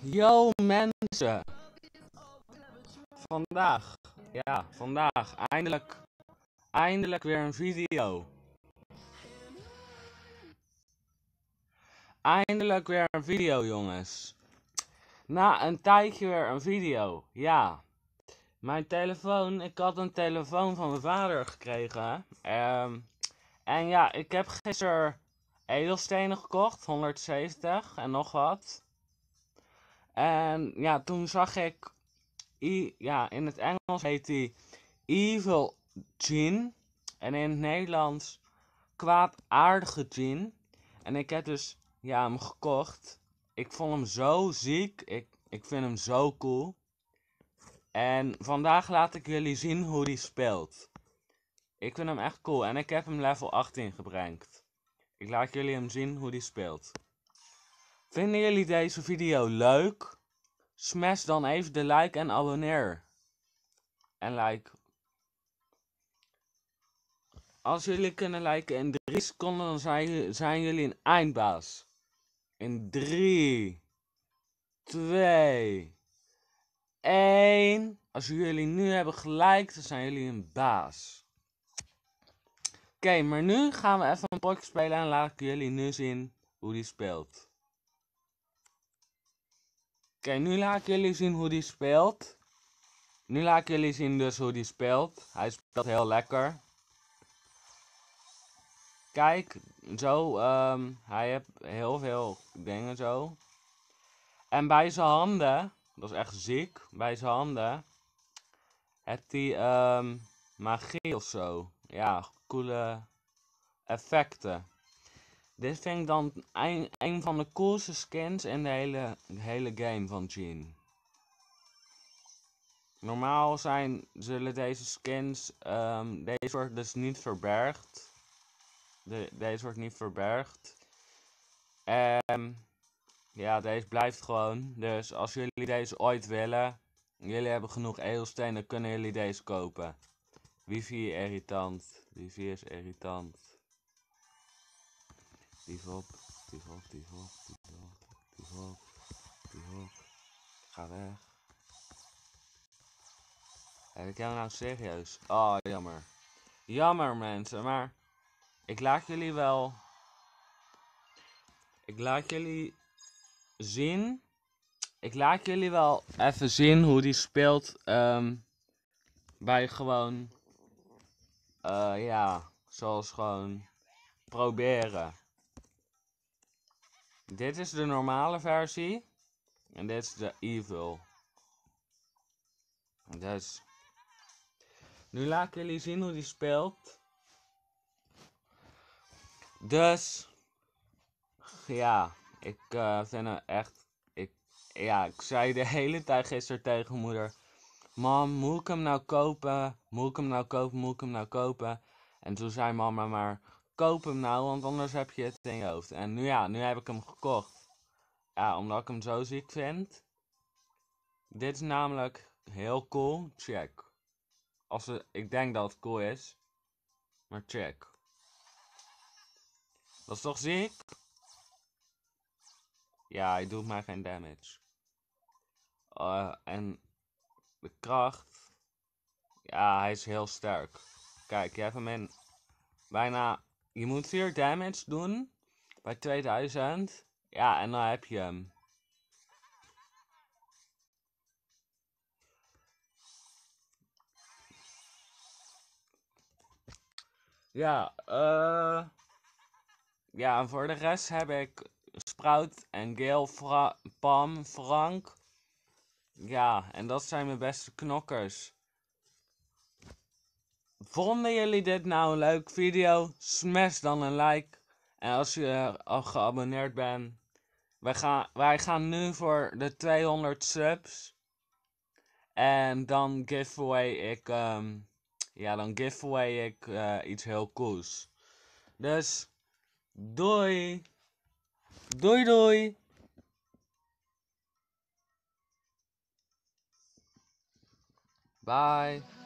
Yo mensen. Vandaag, ja, vandaag eindelijk, eindelijk weer een video. Eindelijk weer een video jongens. Na een tijdje weer een video, ja. Mijn telefoon, ik had een telefoon van mijn vader gekregen. Ehm, en ja, ik heb gisteren edelstenen gekocht, 170 en nog wat. En ja, toen zag ik, ja, in het Engels heet hij Evil Gene. En in het Nederlands kwaadaardige Gene. En ik heb dus, ja, hem gekocht. Ik vond hem zo ziek. Ik, ik vind hem zo cool. En vandaag laat ik jullie zien hoe hij speelt. Ik vind hem echt cool. En ik heb hem level 18 gebracht. Ik laat jullie hem zien hoe hij speelt. Vinden jullie deze video leuk? Smash dan even de like en abonneer. En like. Als jullie kunnen liken in 3 seconden, dan zijn, jullie een eindbaas. In 3, 2, 1. Als jullie nu hebben geliked, dan zijn jullie een baas. Oké, maar nu gaan we even een potje spelen en laat ik jullie nu zien hoe die speelt. Oké, nu laat ik jullie zien hoe die speelt. Nu laat ik jullie zien dus hoe die speelt. Hij speelt heel lekker. Kijk, zo, um, hij heeft heel veel dingen zo. En bij zijn handen, dat is echt ziek, bij zijn handen, heeft hij um, magie of zo. Ja, coole effecten. Dit vind ik dan een, van de coolste skins in de hele, hele game van Gene. Normaal zijn, zullen deze skins, um, deze wordt dus niet verbergd. De, deze wordt niet verbergd. En ja, deze blijft gewoon. Dus als jullie deze ooit willen, jullie hebben genoeg edelstenen, kunnen jullie deze kopen. Wifi irritant. Wifi is irritant. Dief op, dief dief dief op, dief op, dief op. Ga weg. Heb ik jou nou serieus? Oh, jammer. Jammer mensen, maar ik laat jullie wel... Ik laat jullie zien... Ik laat jullie wel even zien hoe die speelt um, bij gewoon... Uh, ja, zoals gewoon proberen. Dit is de normale versie. En dit is de evil. Dus. Nu laat ik jullie zien hoe die speelt. Dus. Ja, ik uh, vind het echt. Ik, ja, ik zei de hele tijd gisteren tegen moeder. Mam, moet ik hem nou kopen? Moet ik hem nou kopen? Moet ik hem nou kopen? En toen zei mama maar koop hem nou, want anders heb je het in je hoofd. En nu ja, nu heb ik hem gekocht. Ja, omdat ik hem zo ziek vind. Dit is namelijk heel cool. Check. Als ik denk dat het cool is. Maar check. Dat is toch ziek? Ja, hij doet mij geen damage. Uh, en de kracht. Ja, hij is heel sterk. Kijk, je hebt hem in bijna je moet 4 damage doen bij 2000. Ja, en dan heb je hem. Ja, eh... ja, en voor de rest heb ik Sprout en Fra Pam, Frank. Ja, en dat zijn mijn beste knokkers. Vonden jullie dit nou een leuk video? Smash dan een like. En als je al geabonneerd bent. Wij gaan, wij gaan nu voor de 200 subs. En dan giveaway ik... Um, ja, dan giveaway ik uh, iets heel cools. Dus, doei! Doei doei! Bye!